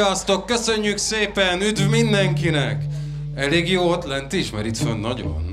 Sziasztok, köszönjük szépen, üdv mindenkinek! Elég jó ott lent is, mert itt fönn nagyon.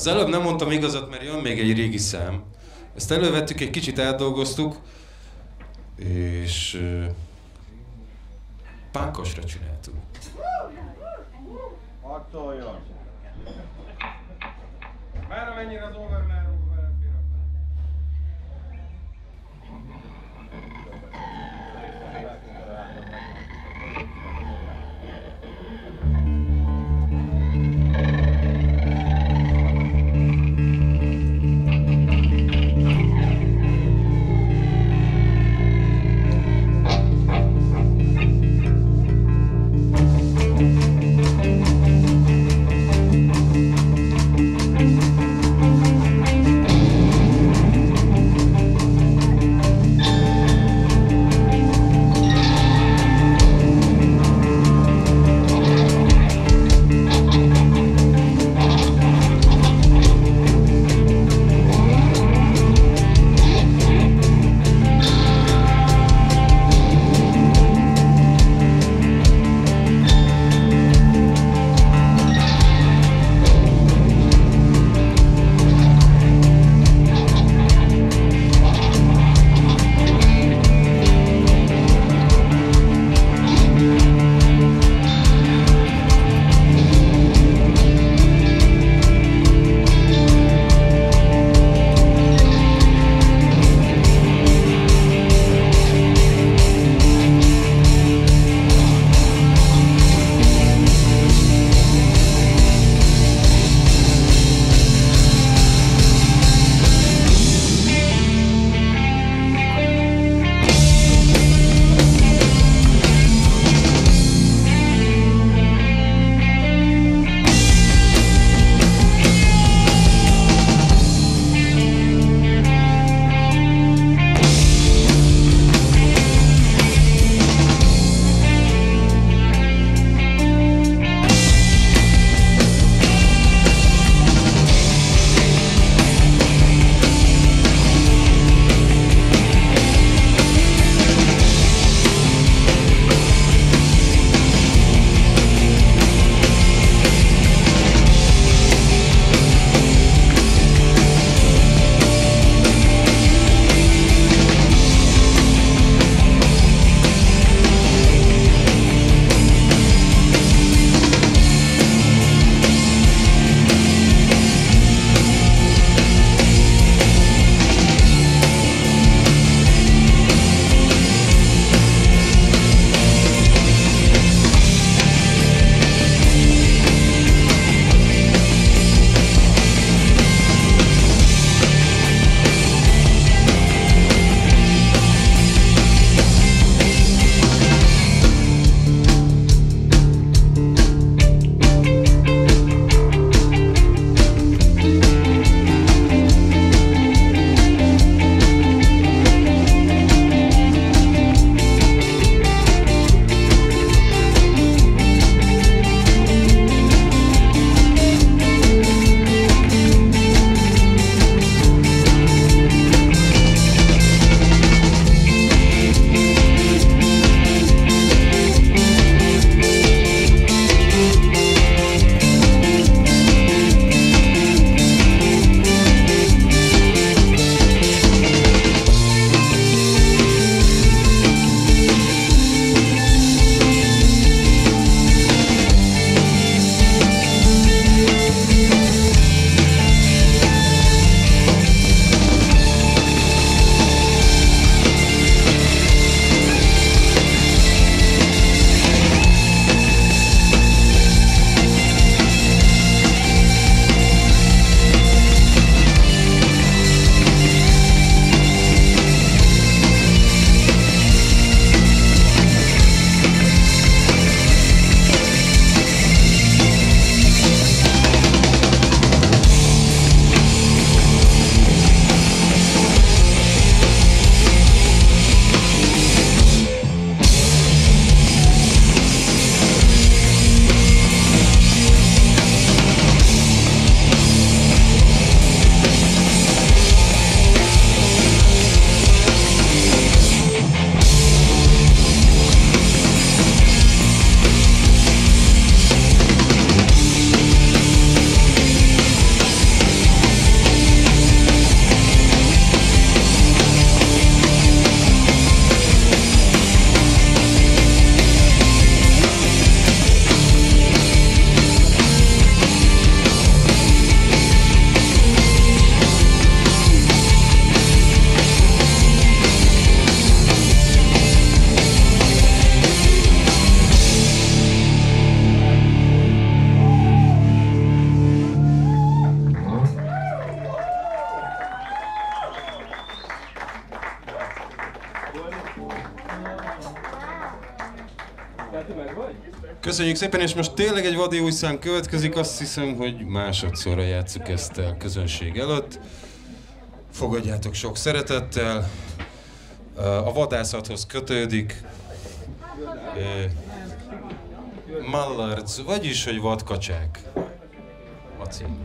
Az előbb nem mondtam igazat, mert jön még egy régi szám. Ezt elővettük, egy kicsit átdolgoztuk, és uh, pánkosra csináltuk. Hadd szóljon! Már amennyire az overláró szépen, és most tényleg egy vadi új szám következik, azt hiszem, hogy másodszorra játsszuk ezt el közönség előtt. Fogadjátok sok szeretettel. A vadászathoz kötődik. Mallards, vagyis, hogy vadkacsák. A cím.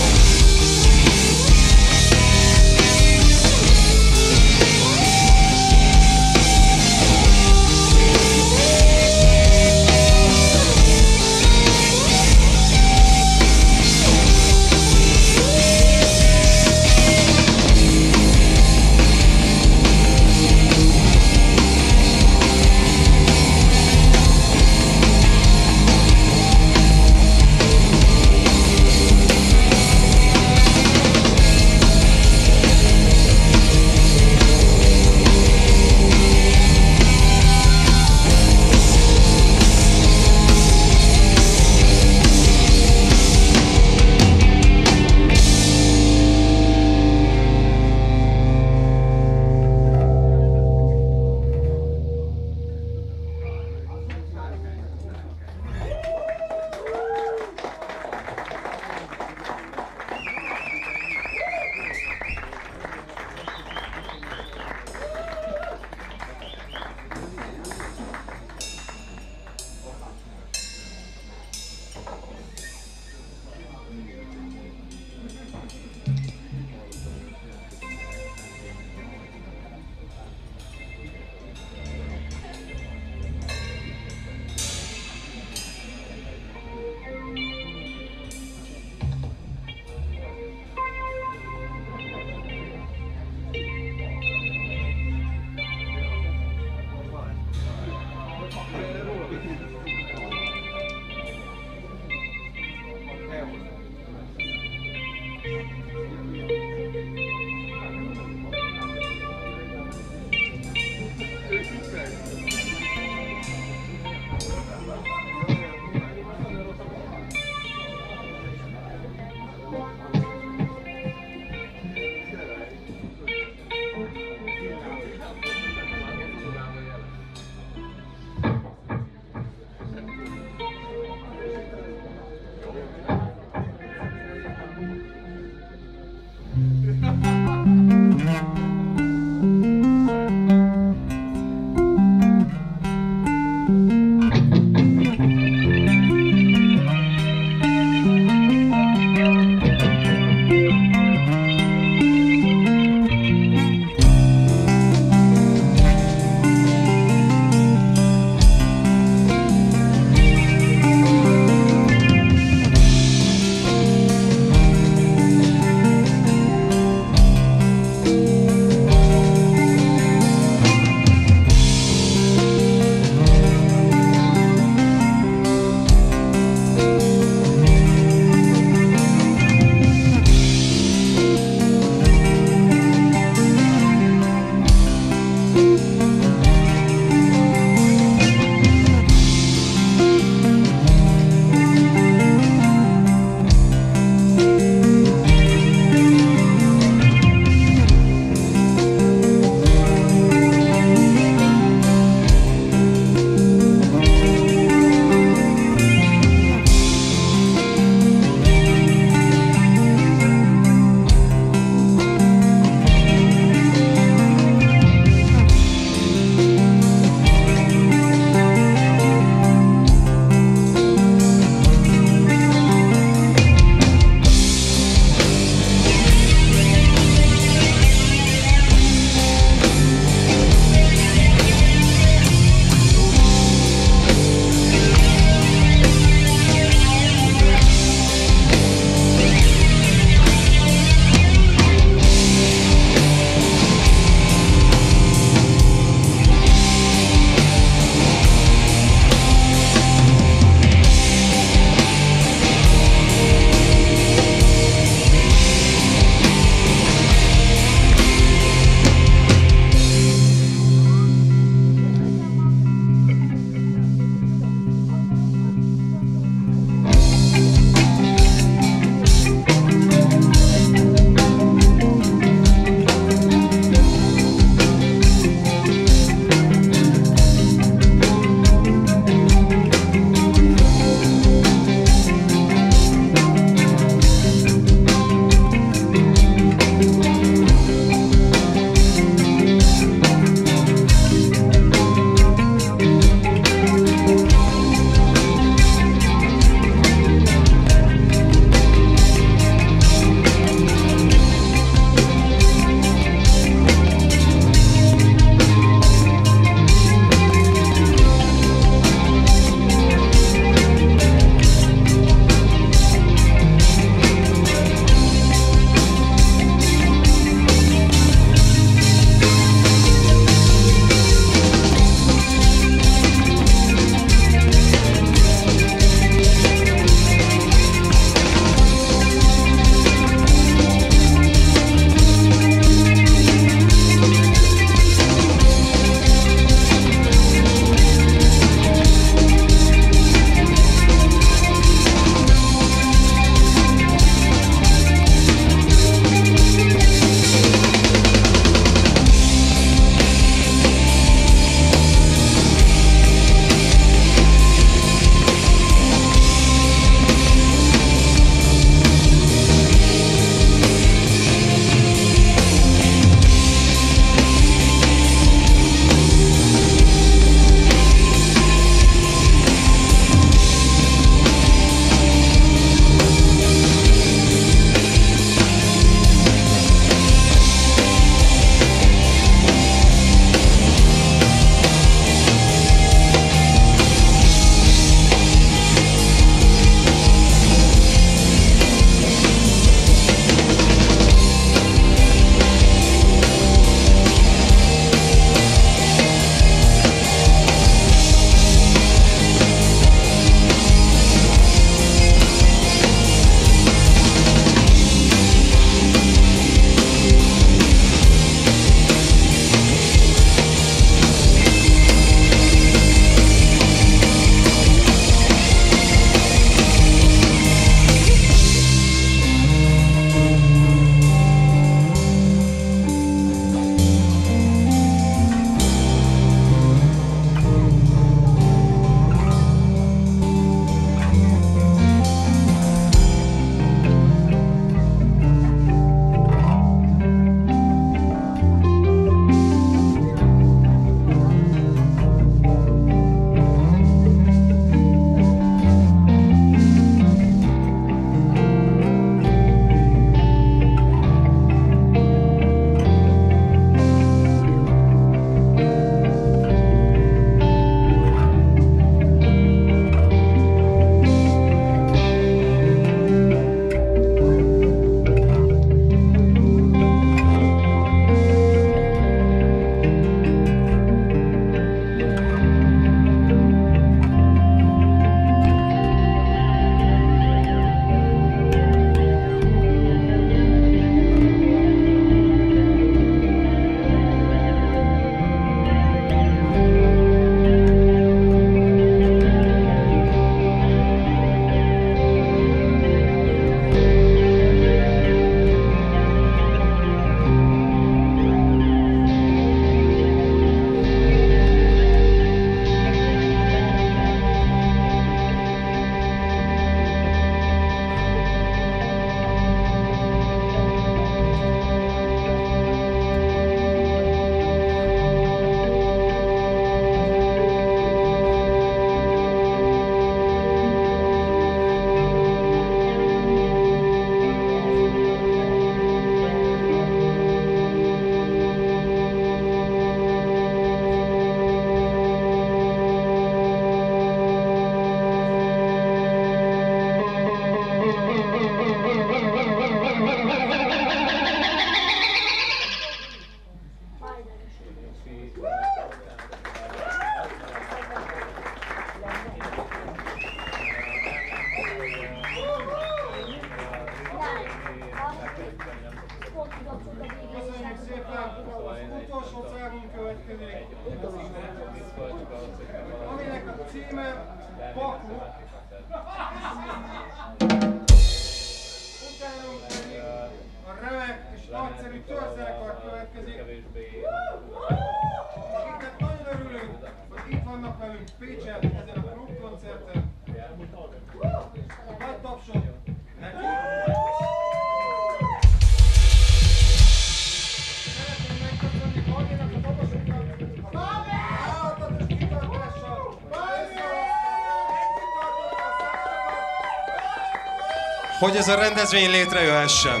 Hogy ez a rendezvény létrejöhessen.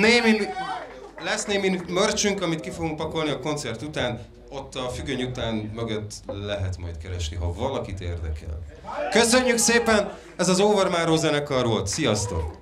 Némi, lesz némi mörcsünk, amit ki fogunk pakolni a koncert után, ott a függöny után mögött lehet majd keresni, ha valakit érdekel. Köszönjük szépen! Ez az Overmáró zenekar volt. Sziasztok!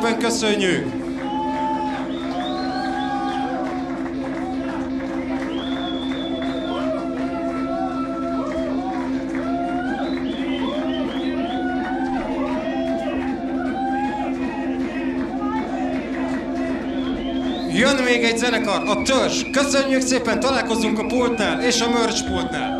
Szépen köszönjük! Jön még egy zenekar, a Törzs. Köszönjük szépen, találkozunk a pultnál és a merch pultnál.